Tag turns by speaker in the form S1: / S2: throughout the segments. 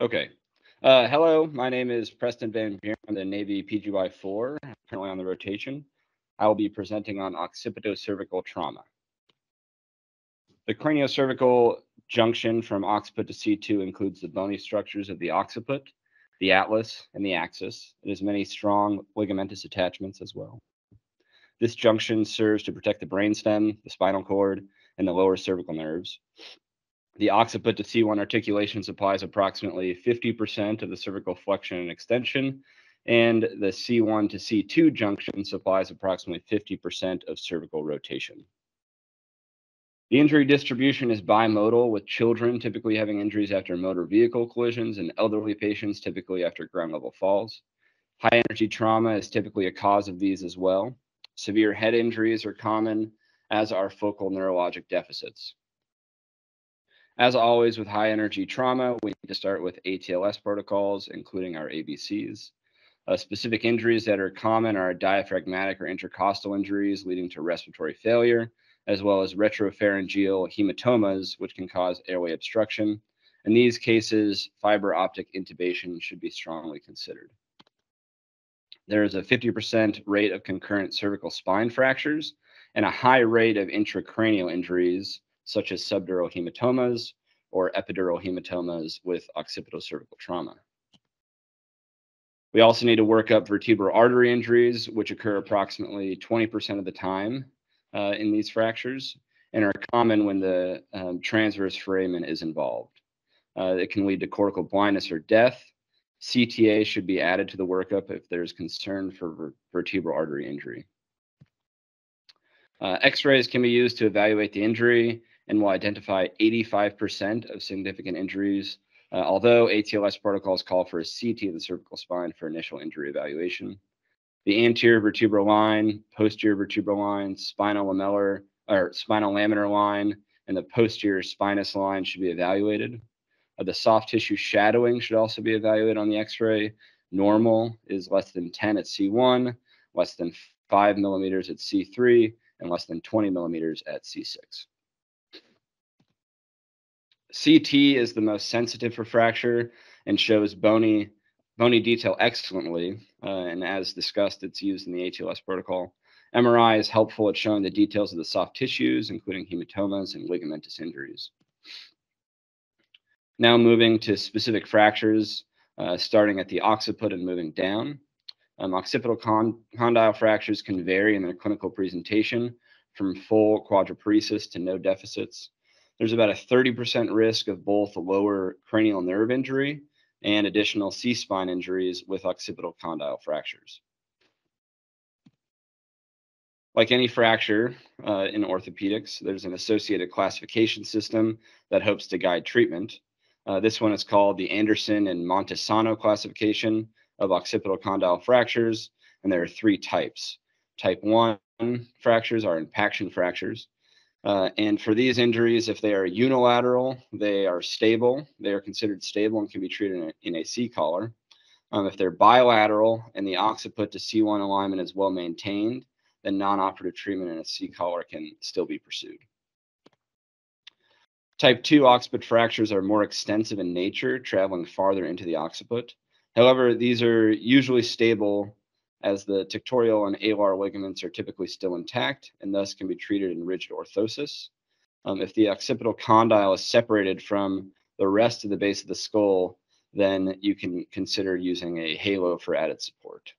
S1: Okay. Uh, hello, my name is Preston Van Buren. I'm the Navy PGY-4, currently on the rotation. I will be presenting on occipitocervical trauma. The craniocervical junction from occiput to C2 includes the bony structures of the occiput, the atlas, and the axis. It has many strong ligamentous attachments as well. This junction serves to protect the brainstem, the spinal cord, and the lower cervical nerves. The occiput to C1 articulation supplies approximately 50% of the cervical flexion and extension, and the C1 to C2 junction supplies approximately 50% of cervical rotation. The injury distribution is bimodal, with children typically having injuries after motor vehicle collisions and elderly patients typically after ground level falls. High energy trauma is typically a cause of these as well. Severe head injuries are common, as are focal neurologic deficits. As always with high energy trauma, we need to start with ATLS protocols, including our ABCs. Uh, specific injuries that are common are diaphragmatic or intercostal injuries leading to respiratory failure, as well as retropharyngeal hematomas, which can cause airway obstruction. In these cases, fiber optic intubation should be strongly considered. There is a 50% rate of concurrent cervical spine fractures and a high rate of intracranial injuries, such as subdural hematomas or epidural hematomas with occipital cervical trauma. We also need to work up vertebral artery injuries, which occur approximately 20% of the time uh, in these fractures and are common when the um, transverse foramen is involved. Uh, it can lead to cortical blindness or death. CTA should be added to the workup if there's concern for ver vertebral artery injury. Uh, X-rays can be used to evaluate the injury and will identify 85% of significant injuries, uh, although ATLS protocols call for a CT of the cervical spine for initial injury evaluation. The anterior vertebral line, posterior vertebral line, spinal lamellar or spinal laminar line, and the posterior spinous line should be evaluated. Uh, the soft tissue shadowing should also be evaluated on the X-ray. Normal is less than 10 at C1, less than 5 millimeters at C3, and less than 20 millimeters at C6. CT is the most sensitive for fracture and shows bony bony detail excellently. Uh, and as discussed, it's used in the ATLS protocol. MRI is helpful at showing the details of the soft tissues, including hematomas and ligamentous injuries. Now moving to specific fractures, uh, starting at the occiput and moving down. Um, occipital con condyle fractures can vary in their clinical presentation from full quadriparesis to no deficits. There's about a 30% risk of both a lower cranial nerve injury and additional C-spine injuries with occipital condyle fractures. Like any fracture uh, in orthopedics, there's an associated classification system that hopes to guide treatment. Uh, this one is called the Anderson and Montesano classification of occipital condyle fractures, and there are three types. Type 1 fractures are impaction fractures. Uh, and for these injuries, if they are unilateral, they are stable. They are considered stable and can be treated in a, in a C collar. Um, if they're bilateral and the occiput to C1 alignment is well maintained, then non-operative treatment in a C collar can still be pursued. Type 2 occiput fractures are more extensive in nature, traveling farther into the occiput. However, these are usually stable as the tectorial and alar ligaments are typically still intact and thus can be treated in rigid orthosis. Um, if the occipital condyle is separated from the rest of the base of the skull, then you can consider using a halo for added support.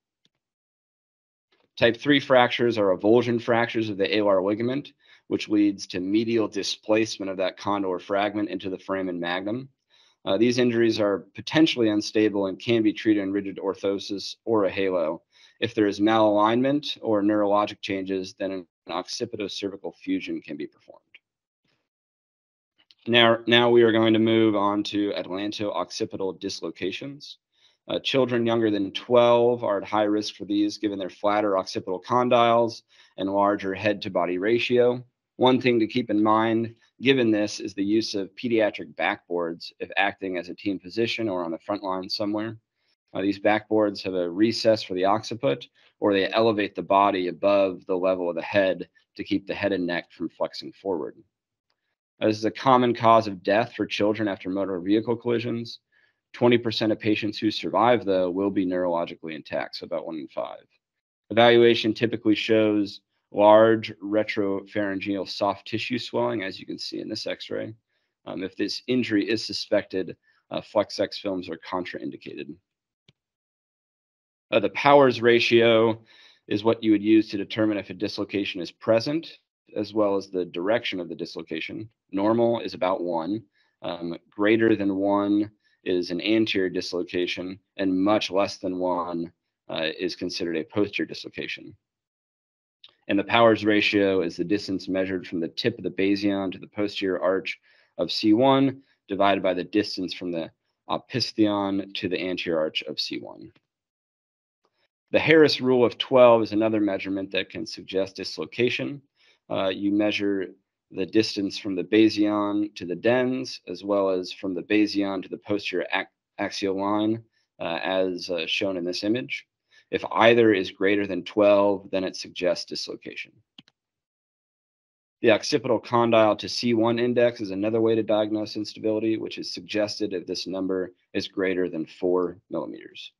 S1: Type 3 fractures are avulsion fractures of the alar ligament, which leads to medial displacement of that condyle fragment into the foramen magnum. Uh, these injuries are potentially unstable and can be treated in rigid orthosis or a halo, if there is malalignment or neurologic changes, then an occipitocervical fusion can be performed. Now, now we are going to move on to atlanto-occipital dislocations. Uh, children younger than 12 are at high risk for these given their flatter occipital condyles and larger head to body ratio. One thing to keep in mind given this is the use of pediatric backboards if acting as a team physician or on the front line somewhere. Uh, these backboards have a recess for the occiput, or they elevate the body above the level of the head to keep the head and neck from flexing forward. Uh, this is a common cause of death for children after motor vehicle collisions. 20% of patients who survive, though, will be neurologically intact, so about one in five. Evaluation typically shows large retropharyngeal soft tissue swelling, as you can see in this x-ray. Um, if this injury is suspected, uh, FlexX films are contraindicated. Uh, the powers ratio is what you would use to determine if a dislocation is present, as well as the direction of the dislocation. Normal is about one. Um, greater than one is an anterior dislocation, and much less than one uh, is considered a posterior dislocation. And the powers ratio is the distance measured from the tip of the basion to the posterior arch of C1 divided by the distance from the opisthion to the anterior arch of C1. The Harris rule of 12 is another measurement that can suggest dislocation. Uh, you measure the distance from the basion to the dens, as well as from the basion to the posterior axial line, uh, as uh, shown in this image. If either is greater than 12, then it suggests dislocation. The occipital condyle to C1 index is another way to diagnose instability, which is suggested if this number is greater than 4 millimeters.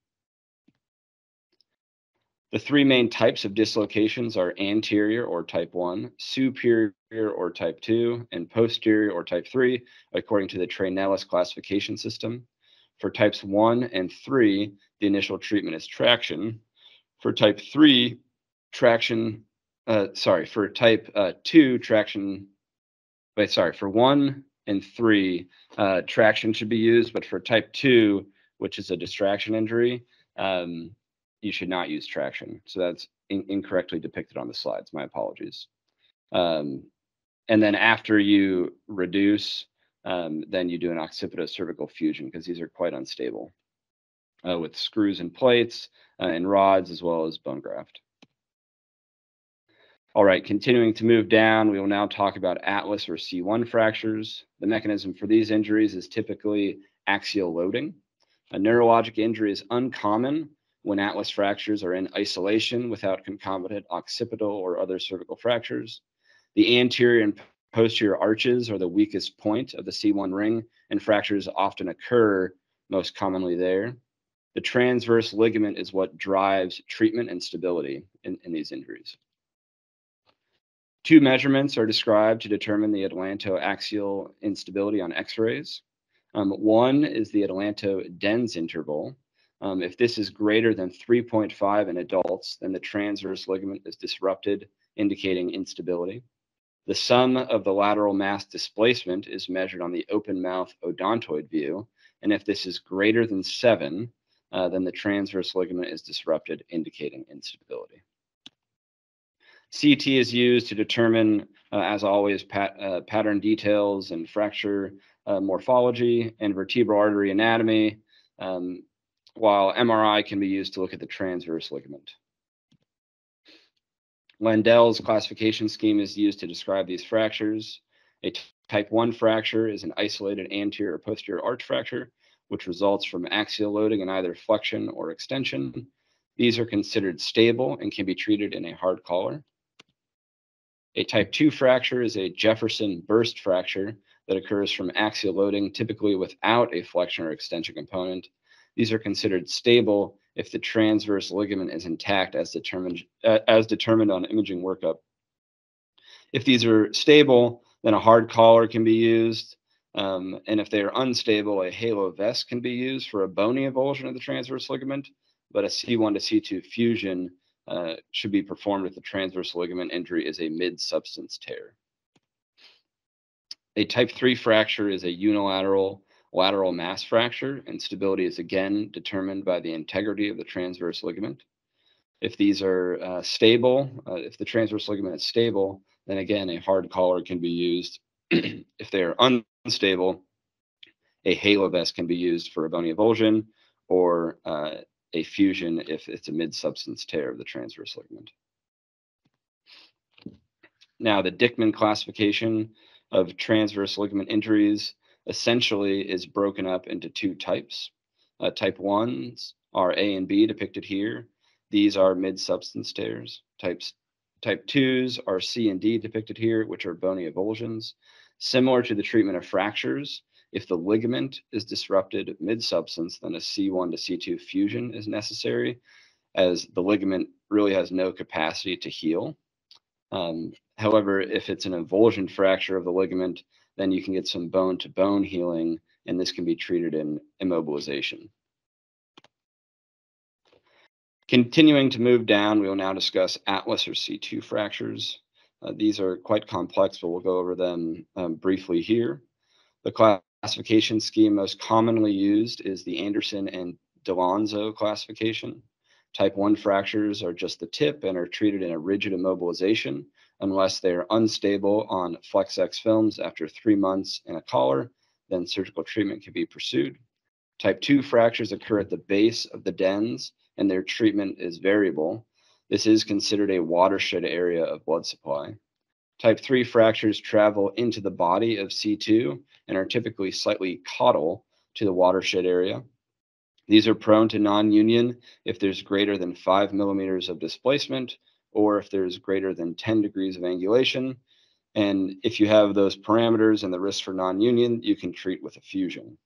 S1: The three main types of dislocations are anterior or type 1, superior or type 2, and posterior or type 3, according to the Traynelis classification system. For types 1 and 3, the initial treatment is traction. For type 3, traction, uh, sorry, for type uh, 2, traction, wait, sorry, for 1 and 3, uh, traction should be used, but for type 2, which is a distraction injury, um, you should not use traction. So that's in incorrectly depicted on the slides. My apologies. Um, and then after you reduce, um, then you do an occipito-cervical fusion because these are quite unstable uh, with screws and plates uh, and rods as well as bone graft. All right, continuing to move down, we will now talk about atlas or C1 fractures. The mechanism for these injuries is typically axial loading. A neurologic injury is uncommon when atlas fractures are in isolation without concomitant occipital or other cervical fractures. The anterior and posterior arches are the weakest point of the C1 ring, and fractures often occur most commonly there. The transverse ligament is what drives treatment and stability in, in these injuries. Two measurements are described to determine the atlantoaxial instability on x-rays. Um, one is the atlanto-dens interval, um, if this is greater than 3.5 in adults, then the transverse ligament is disrupted, indicating instability. The sum of the lateral mass displacement is measured on the open mouth odontoid view. And if this is greater than seven, uh, then the transverse ligament is disrupted, indicating instability. CT is used to determine, uh, as always, pat, uh, pattern details and fracture uh, morphology and vertebral artery anatomy. Um, while MRI can be used to look at the transverse ligament. Landell's classification scheme is used to describe these fractures. A type 1 fracture is an isolated anterior or posterior arch fracture, which results from axial loading in either flexion or extension. These are considered stable and can be treated in a hard collar. A type 2 fracture is a Jefferson burst fracture that occurs from axial loading, typically without a flexion or extension component. These are considered stable if the transverse ligament is intact as determined, uh, as determined on imaging workup. If these are stable, then a hard collar can be used. Um, and if they are unstable, a halo vest can be used for a bony avulsion of the transverse ligament, but a C1 to C2 fusion uh, should be performed if the transverse ligament injury is a mid-substance tear. A type 3 fracture is a unilateral lateral mass fracture, and stability is again determined by the integrity of the transverse ligament. If these are uh, stable, uh, if the transverse ligament is stable, then again, a hard collar can be used. if they are unstable, a halo vest can be used for a bony avulsion or uh, a fusion if it's a mid-substance tear of the transverse ligament. Now, the Dickman classification of transverse ligament injuries essentially is broken up into two types. Uh, type 1s are A and B depicted here. These are mid-substance tears. Types, type 2s are C and D depicted here, which are bony avulsions. Similar to the treatment of fractures, If the ligament is disrupted mid-substance, then a C1 to C2 fusion is necessary, as the ligament really has no capacity to heal. Um, however, if it's an avulsion fracture of the ligament, then you can get some bone-to-bone healing, and this can be treated in immobilization. Continuing to move down, we will now discuss atlas or C2 fractures. Uh, these are quite complex, but we'll go over them um, briefly here. The classification scheme most commonly used is the Anderson and D'Alonzo classification. Type 1 fractures are just the tip and are treated in a rigid immobilization unless they are unstable on FlexX films after three months in a collar, then surgical treatment can be pursued. Type 2 fractures occur at the base of the dens and their treatment is variable. This is considered a watershed area of blood supply. Type 3 fractures travel into the body of C2 and are typically slightly caudal to the watershed area. These are prone to non-union if there's greater than 5 millimeters of displacement or if there's greater than 10 degrees of angulation. And if you have those parameters and the risk for non-union, you can treat with a fusion.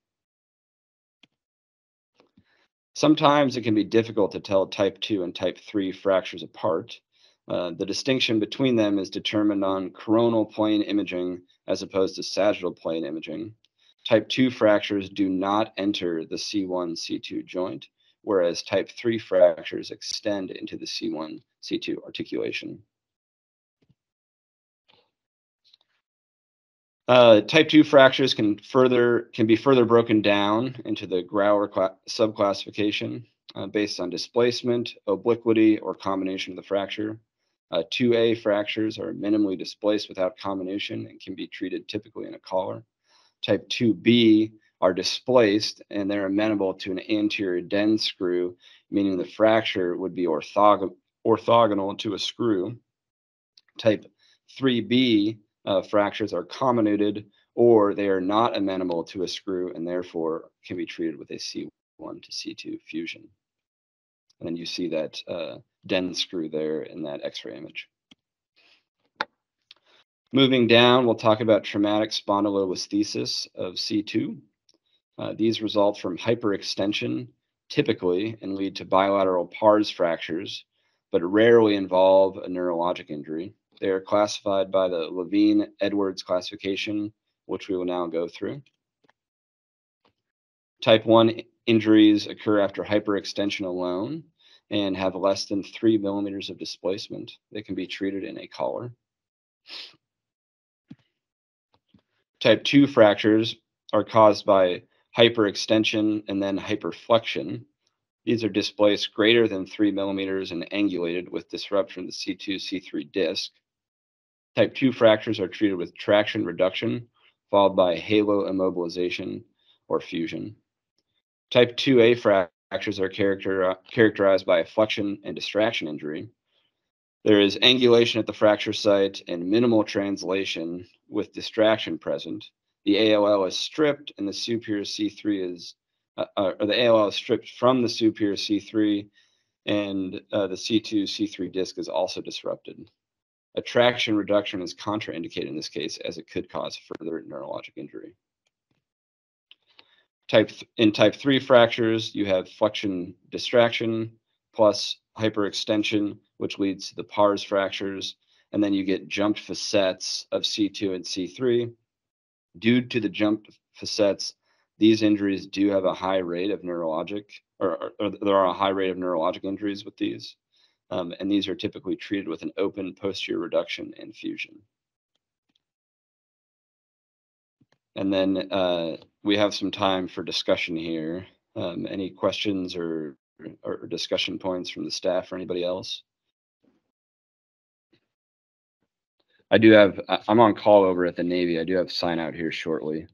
S1: Sometimes it can be difficult to tell type 2 and type 3 fractures apart. Uh, the distinction between them is determined on coronal plane imaging as opposed to sagittal plane imaging. Type 2 fractures do not enter the C1 C2 joint, whereas type 3 fractures extend into the C1 C2 articulation. Uh, type 2 fractures can further can be further broken down into the Grauer subclassification uh, based on displacement, obliquity, or combination of the fracture. Uh, 2A fractures are minimally displaced without combination and can be treated typically in a collar. Type 2B are displaced and they're amenable to an anterior den screw, meaning the fracture would be orthog orthogonal to a screw. Type 3B uh, fractures are comminuted or they are not amenable to a screw and therefore can be treated with a C1 to C2 fusion. And then you see that uh, den screw there in that x-ray image. Moving down, we'll talk about traumatic spondylolisthesis of C2. Uh, these result from hyperextension typically and lead to bilateral pars fractures, but rarely involve a neurologic injury. They are classified by the Levine Edwards classification, which we will now go through. Type 1 injuries occur after hyperextension alone and have less than three millimeters of displacement. They can be treated in a collar. Type 2 fractures are caused by hyperextension and then hyperflexion. These are displaced greater than three millimeters and angulated with disruption of the C2, C3 disc. Type 2 fractures are treated with traction reduction, followed by halo immobilization or fusion. Type 2A fractures are character, characterized by a flexion and distraction injury. There is angulation at the fracture site and minimal translation with distraction present. The AOL is stripped and the superior C3 is, uh, uh, or the AOL is stripped from the superior C3 and uh, the C2, C3 disc is also disrupted. A traction reduction is contraindicated in this case as it could cause further neurologic injury. Type in type 3 fractures, you have flexion distraction plus hyperextension, which leads to the pars fractures, and then you get jumped facets of C2 and C3. Due to the jumped facets, these injuries do have a high rate of neurologic, or, or, there are a high rate of neurologic injuries with these. Um, and these are typically treated with an open posterior reduction and fusion. And then uh, we have some time for discussion here. Um, any questions or, or discussion points from the staff or anybody else? I do have, I'm on call over at the Navy. I do have sign out here shortly,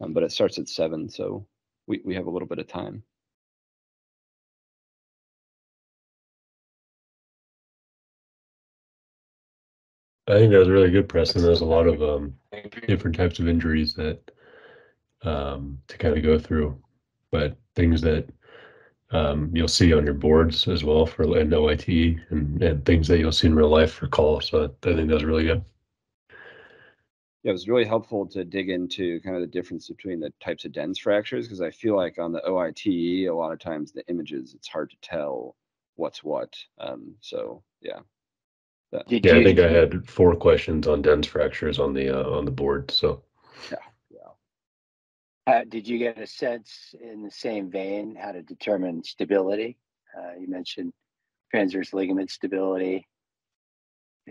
S1: um, but it starts at seven, so we, we have a little bit of time.
S2: I think that was really good, Preston. There's a lot of um, different types of injuries that um, to kind of go through, but things that um, you'll see on your boards as well for and OIT and, and things that you'll see in real life for call. So I think that was really good.
S1: yeah, it was really helpful to dig into kind of the difference between the types of dens fractures because I feel like on the OITE, a lot of times the images, it's hard to tell what's what. Um, so yeah. That-
S2: Yeah, I think I had four questions on dens fractures on the uh, on the board. So
S3: Uh, did you get a sense in the same vein how to determine stability? Uh, you mentioned transverse ligament stability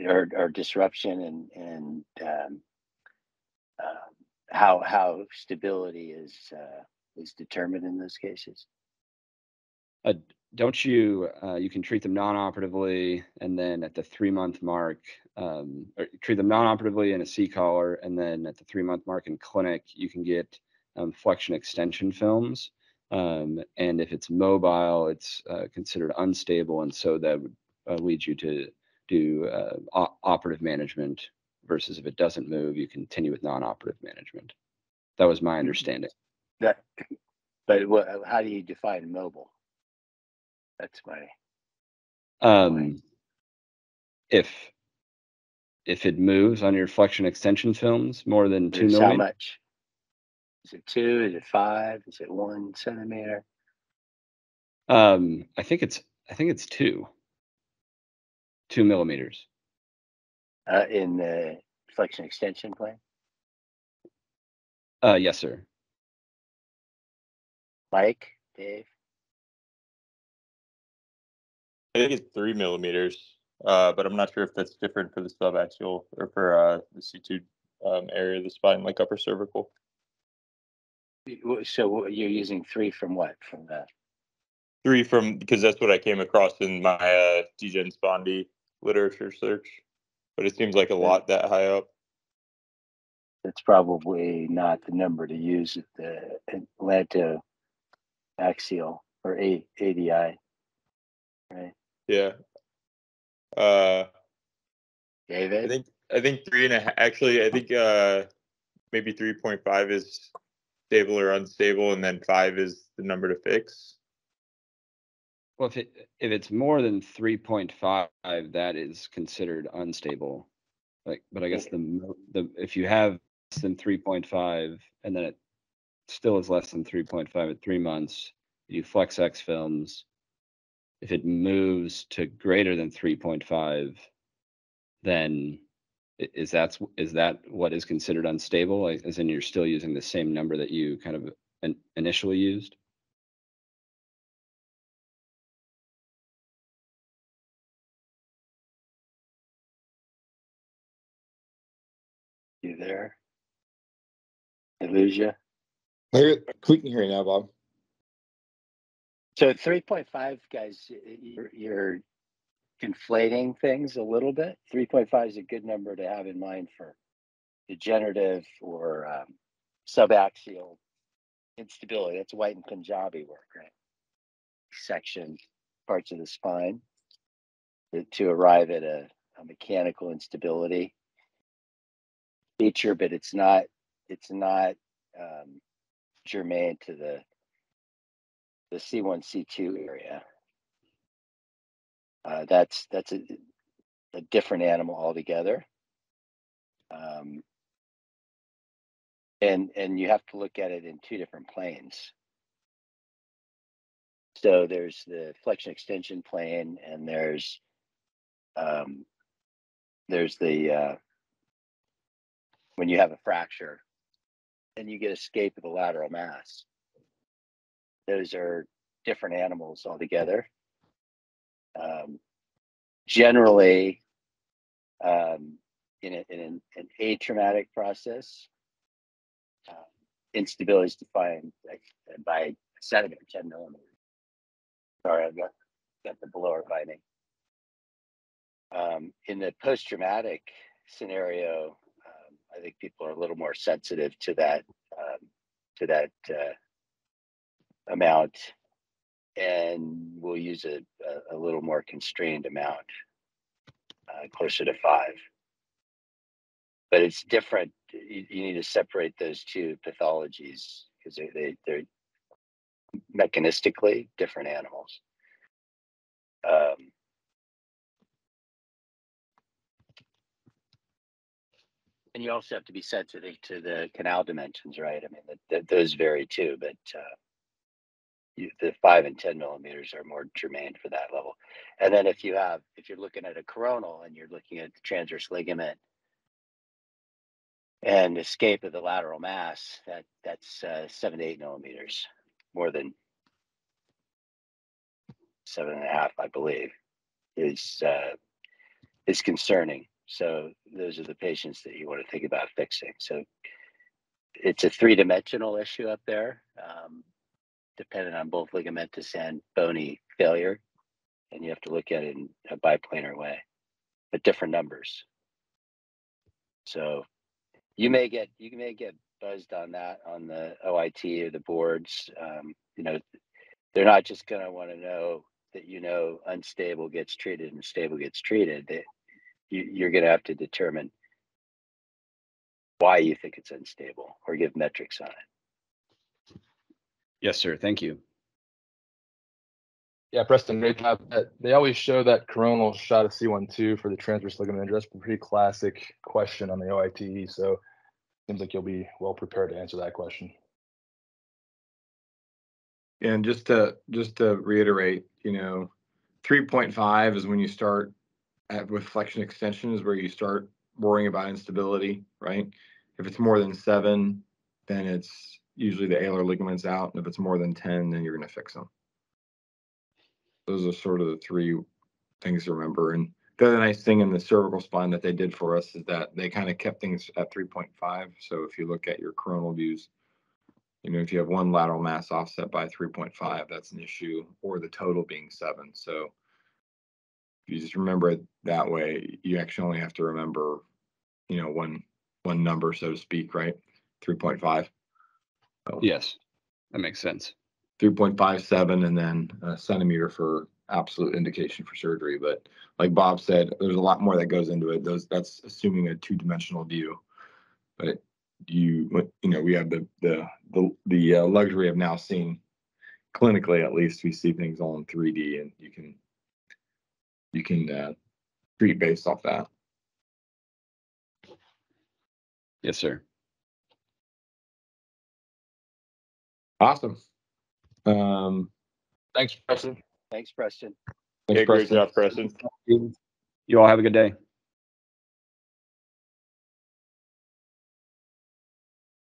S3: or, or disruption and, and um, uh, how, how stability is, uh, is determined in those cases.
S1: Uh, don't you, uh, you can treat them non-operatively and then at the three month mark, um, treat them non-operatively in a C collar and then at the three month mark in clinic, you can get um, flexion extension films. Um, and if it's mobile, it's uh, considered unstable. And so that would uh, lead you to do uh, operative management versus if it doesn't move, you continue with non-operative management. That was my understanding.
S3: That, but what, how do you define mobile? That's my,
S1: Um, if if it moves on your flexion extension films more than two
S3: is how much? Is it two? Is it five? Is it one centimeter?
S1: um, I think it's I think it's two, two millimeters.
S3: Uh, in the flexion extension plane?
S1: Uh, yes, sir.
S3: Mike, Dave?
S4: I think it's three millimeters, uh, but I'm not sure if that's different for the subaxial or for uh, the C2 um, area of the spine, like upper cervical.
S3: So you're using three from what? From the,
S4: Three from because that's what I came across in my uh, Degen Spondy literature search, but it seems like a lot that high up.
S3: that's probably not the number to use at the Atlanto axial or A, ADI. Right,
S4: Yeah. Uh, I think I think three and a half. Actually, I think uh, maybe three point five is stable or unstable, and then five is the number to fix.
S1: Well, if it if it's more than three point five, that is considered unstable. Like, but I guess the the if you have less than three point five and then it still is less than three point five at three months, you flex X films. If it moves to greater than three point five, then i- is that is is that what is considered unstable? Like, as in you're still using the same number that you kind of in, initially used?
S3: You there? I lose you?
S5: Here, we can hear you now, Bob.
S3: So three point five, guys, y- y- you're, you're conflating things a little bit. Three point five is a good number to have in mind for degenerative or um, subaxial instability. That's White and Panjabi work, right? Section parts of the spine to, to arrive at a, a mechanical instability feature, but it's not it's not um, germane to the the C1, C2 area. Uh, that's that's a, a different animal altogether. Um, and and you have to look at it in two different planes. So there's the flexion extension plane, and there's um, there's the uh, when you have a fracture and you get escape of the lateral mass those are different animals altogether. Um, generally, um, in, a, in an, an atraumatic process, uh, instability is defined by a centimeter, 10 millimeters. Sorry, I've got, got the blower biting. Um, in the post traumatic scenario, um, I think people are a little more sensitive to that um, to that uh, amount and we'll use a, a, little more constrained amount uh, closer to five. But it's different. You, you need to separate those two pathologies because they, they, they're mechanistically different animals. Um, And you also have to be sensitive to the canal dimensions, right? I mean, that, that those vary too, but uh, you, the five and ten millimeters are more germane for that level. And then if you have, if you're looking at a coronal and you're looking at the transverse ligament and escape of the lateral mass, that that's uh, seven to eight millimeters, more than seven and a half, I believe, is uh, is concerning. So those are the patients that you want to think about fixing. So it's a three-dimensional issue up there, um, dependent on both ligamentous and bony failure, and you have to look at it in a biplanar way, but different numbers. So you may get you may get buzzed on that on the OIT or the boards. Um, you know, they're not just going to want to know that you know unstable gets treated and stable gets treated. They, you, you're going to have to determine why you think it's unstable or give metrics on it.
S1: Yes, sir. Thank you.
S6: Yeah, Preston, great job. They always show that coronal shot of C12 for the transverse ligament injury. That's a pretty classic question on the OITE. So seems like you'll be well prepared to answer that question.
S5: And just to, just to reiterate, you know, three point five is when you start at, with flexion extension is where you start worrying about instability, right? If it's more than seven, then it's usually the alar ligaments out. And if it's more than 10, then you're going to fix them. Those are sort of the three things to remember. And the other nice thing in the cervical spine that they did for us is that they kind of kept things at 3.5. So if you look at your coronal views, you know, if you have one lateral mass offset by 3.5, that's an issue, or the total being seven. So if you just remember it that way, you actually only have to remember, you know, one one number, so to speak, right? 3.5.
S1: Yes, that makes sense.
S5: 3.57 and then a centimeter for absolute indication for surgery. But like Bob said, there's a lot more that goes into it. Those that's assuming a two dimensional view. But you you know we have the the the, the uh, luxury of now seeing clinically at least we see things all in 3D and you can you can uh, treat based off that.
S1: Yes, sir.
S5: Awesome. Um,
S6: Thanks, Preston.
S3: Thanks, Preston.
S5: thanks,
S4: Yeah, great
S5: Preston.
S4: job, Preston.
S1: You all have a good day.